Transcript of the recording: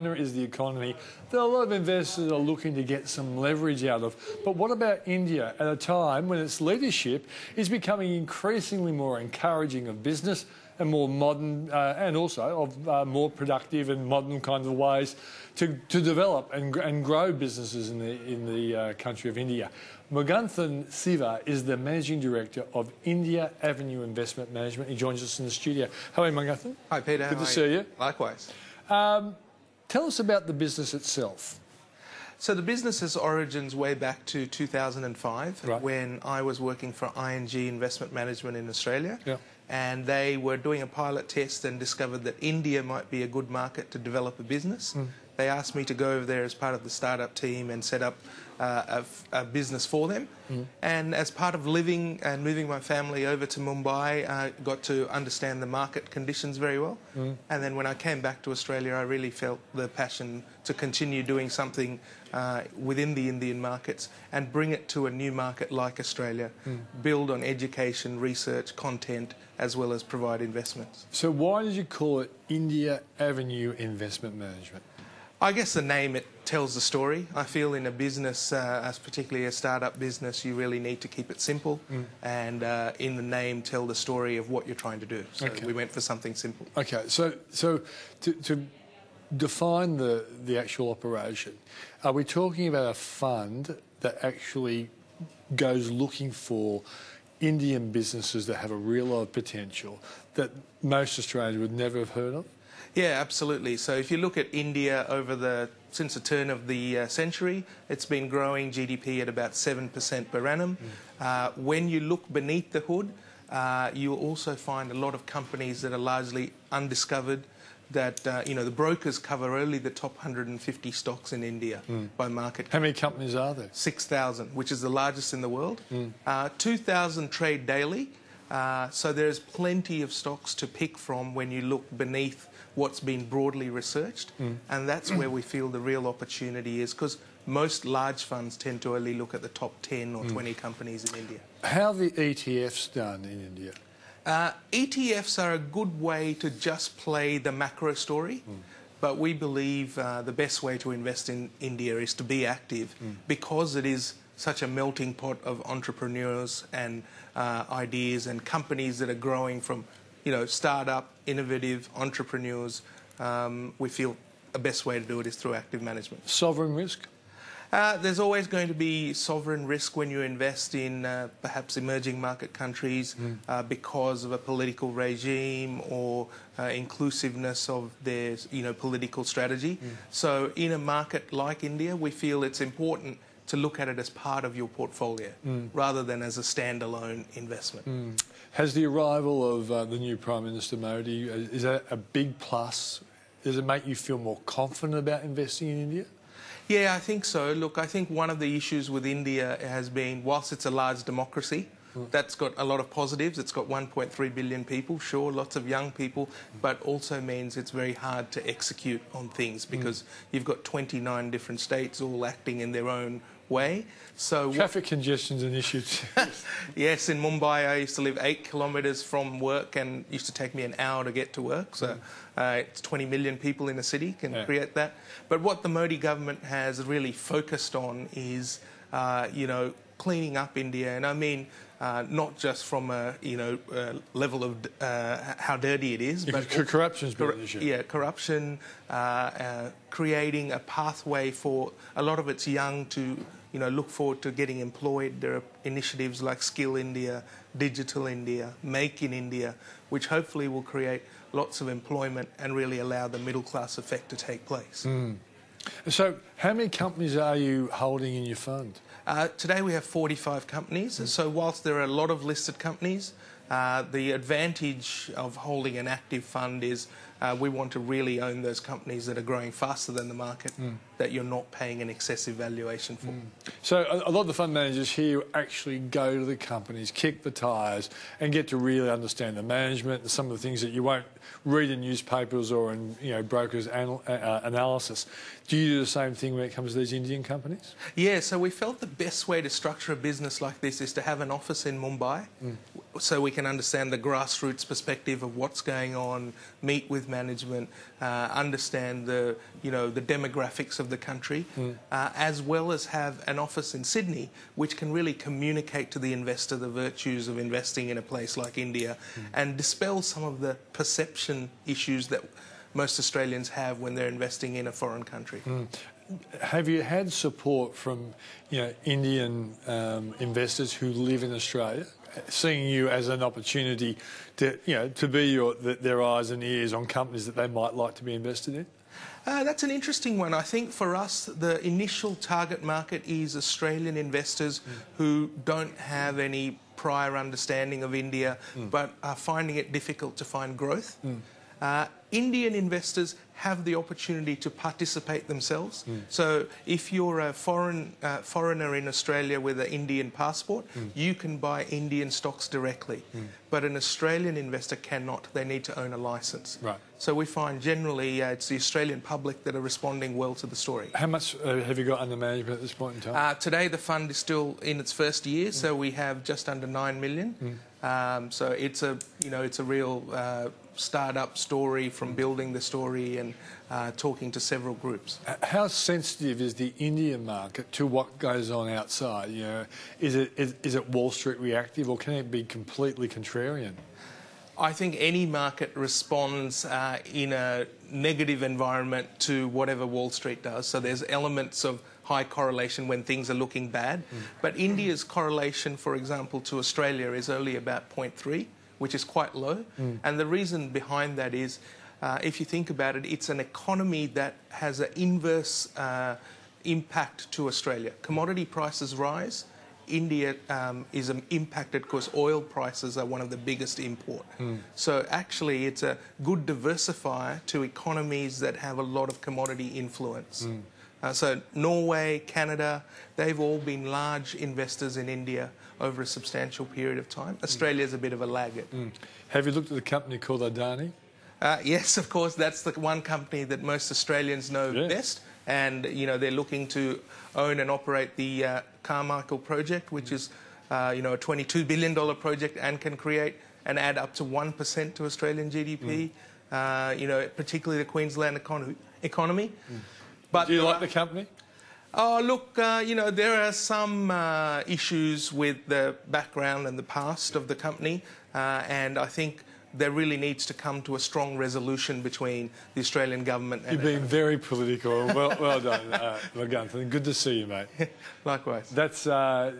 is the economy that a lot of investors are looking to get some leverage out of. But what about India at a time when its leadership is becoming increasingly more encouraging of business and more modern uh, and also of uh, more productive and modern kinds of ways to, to develop and, and grow businesses in the, in the uh, country of India? Mugunthan Siva is the Managing Director of India Avenue Investment Management. He joins us in the studio. Hello, Mugunthan. Hi, Peter. Good to see you. Likewise. Um, Tell us about the business itself. So the business's origins way back to 2005 right. when I was working for ING Investment Management in Australia. Yeah. And they were doing a pilot test and discovered that India might be a good market to develop a business. Mm. They asked me to go over there as part of the startup team and set up uh, a, a, business for them. Mm. And as part of living and moving my family over to Mumbai, I got to understand the market conditions very well. Mm. And then when I came back to Australia, I really felt the passion to continue doing something uh, within the Indian markets and bring it to a new market like Australia, mm. build on education, research, content, as well as provide investments. So, why did you call it India Avenue Investment Management? I guess the name it tells the story. I feel in a business, uh, as particularly a startup business, you really need to keep it simple, mm. and uh, in the name tell the story of what you're trying to do. So okay. we went for something simple. Okay, so so to, to define the the actual operation, are we talking about a fund that actually goes looking for Indian businesses that have a real lot of potential that most Australians would never have heard of? Yeah, absolutely. So if you look at India over the since the turn of the uh, century, it's been growing GDP at about seven percent per annum. Mm. Uh, when you look beneath the hood, uh, you'll also find a lot of companies that are largely undiscovered. That uh, you know, the brokers cover only the top 150 stocks in India mm. by market. How many companies are there? 6,000, which is the largest in the world. Mm. 2,000 trade daily. Uh, so there's plenty of stocks to pick from when you look beneath what's been broadly researched, mm. and that's where we feel the real opportunity is because most large funds tend to only look at the top 10 or mm. 20 companies in India. How are the ETFs done in India? Uh, ETFs are a good way to just play the macro story. Mm. But we believe uh, the best way to invest in India is to be active mm. because it is such a melting pot of entrepreneurs and uh, ideas and companies that are growing from you know, startup, innovative entrepreneurs, um, we feel the best way to do it is through active management. Sovereign risk? Uh, there's always going to be sovereign risk when you invest in uh, perhaps emerging market countries mm. uh, because of a political regime or uh, inclusiveness of their you know, political strategy. Mm. So, in a market like India, we feel it's important to look at it as part of your portfolio mm. rather than as a standalone investment. Mm. Has the arrival of uh, the new Prime Minister Modi, uh, is that a big plus? Does it make you feel more confident about investing in India? Yeah, I think so. Look, I think one of the issues with India has been, whilst it's a large democracy, mm. that's got a lot of positives. It's got 1.3 billion people, sure, lots of young people, but also means it's very hard to execute on things hmm. because mm. you've got 29 different states all acting in their own way. So traffic congestion is an issue. yes, in Mumbai, I used to live eight kilometres from work, and used to take me an hour to get to work. So uh, it's 20 million people in a city can yeah. create that. But what the Modi government has really focused on is, uh, you know, cleaning up India, and I mean. Uh, not just from a you know uh, level of uh, how dirty it is, but corruption's been an issue. Yeah, corruption, uh, uh, creating a pathway for a lot of its young to you know, look forward to getting employed. There are initiatives like Skill India, Digital India, Make in India, which hopefully will create lots of employment and really allow the middle class effect to take place. Mm. So, how many companies are you holding in your fund? Uh, today we have 45 companies. Mm. So, whilst there are a lot of listed companies, uh, the advantage of holding an active fund is uh, we want to really own those companies that are growing faster than the market mm. that you're not paying an excessive valuation for. Mm. So a, a, lot of the fund managers here actually go to the companies, kick the tyres, and get to really understand the management and some of the things that you won't read in newspapers or in you know brokers' anal uh, analysis. Do you do the same thing when it comes to these Indian companies? Yeah. So we felt the best way to structure a business like this is to have an office in Mumbai. Mm so we can understand the grassroots perspective of what's going on, meet with management, uh, understand the you know the demographics of the country, uh, as well as have an office in Sydney which can really communicate to the investor the virtues of investing in a place like India, and dispel some of the perception issues that most Australians have when they're investing in a foreign country. Have you had support from you know Indian um, investors who live in Australia, seeing you as an opportunity to you know to be your, th their eyes and ears on companies that they might like to be invested in? Uh, that's an interesting one. I think for us, the initial target market is Australian investors who don't have any prior understanding of India but are finding it difficult to find growth. Uh, Indian investors have the opportunity to participate themselves. So if you're a foreign uh, foreigner in Australia with an Indian passport, you can buy Indian stocks directly. But an Australian investor cannot. They need to own a license. Right. So we find generally uh, it's the Australian public that are responding well to the story. How much uh, have you got under management at this point in time? Uh, today, the fund is still in its first year, so we have just under nine million. Um, so it's a you know it's a real uh, startup story from building the story and uh, talking to several groups. How sensitive is the Indian market to what goes on outside? You know, is it is, is it Wall Street reactive or can it be completely contrarian? I think any market responds uh, in a negative environment to whatever Wall Street does. So there's elements of high correlation when things are looking bad. But India's correlation, for example, to Australia is only about 0.3, which is quite low. And the reason behind that is, uh, if you think about it, it's an economy that has an inverse uh, impact to Australia. Commodity prices rise. India um, is um, impacted because oil prices are one of the biggest import. So actually, it's a good diversifier to economies that have a lot of commodity influence. Uh, so Norway, Canada, they've all been large investors in India over a substantial period of time. Australia's a bit of a laggard. Have you looked at a company called Adani? Uh, yes, of course, that's the one company that most Australians know Yeah. best. And, you know, they're looking to own and operate the uh, Carmichael project, which is, uh, you know, a $22 billion project and can create and add up to 1% to Australian GDP, uh, you know, particularly the Queensland economy. economy. But Do you like are- the company? Oh, look, uh, you know, there are some uh, issues with the background and the past of the company, uh, and I think there really needs to come to a strong resolution between the Australian government and You've been very political. Well, well done, uh. Good to see you, mate. likewise. That's uh,